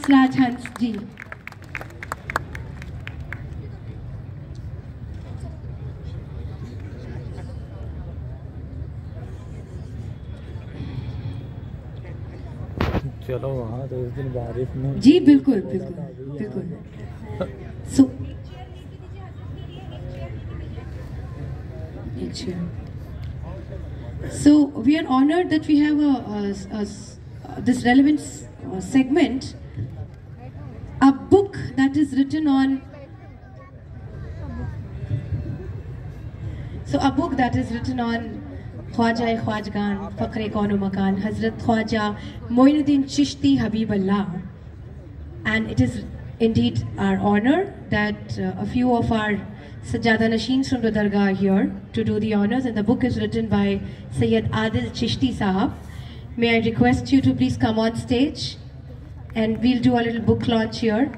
हंस राज हंस जी चलो वहाँ तो उस दिन बारिश में जी बिल्कुल बिल्कुल बिल्कुल। So so we are honoured that we have a this relevant uh, segment, a book that is written on. So a book that is written on Khwaja Khwajgan, Fakre Kono Makan, Hazrat Khwaja Moinuddin Chishti Habibullah. And it is indeed our honor that uh, a few of our Sajjada Nasheens from the Dargah are here to do the honors. And the book is written by Sayyid Adil Chishti Sahab. May I request you to please come on stage and we'll do a little book launch here.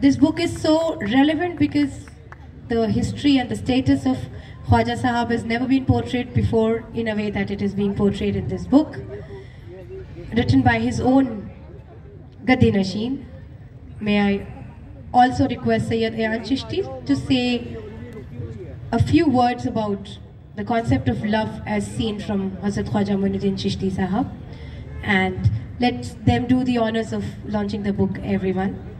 This book is so relevant because the history and the status of Khwaja Sahab has never been portrayed before in a way that it is being portrayed in this book. Written by his own Gadi Nasheen. May I also request Sayyid Ayan Chishti to say a few words about the concept of love as seen from Hazrat Khwaja Muinuddin Chishti Sahab and let them do the honors of launching the book, everyone.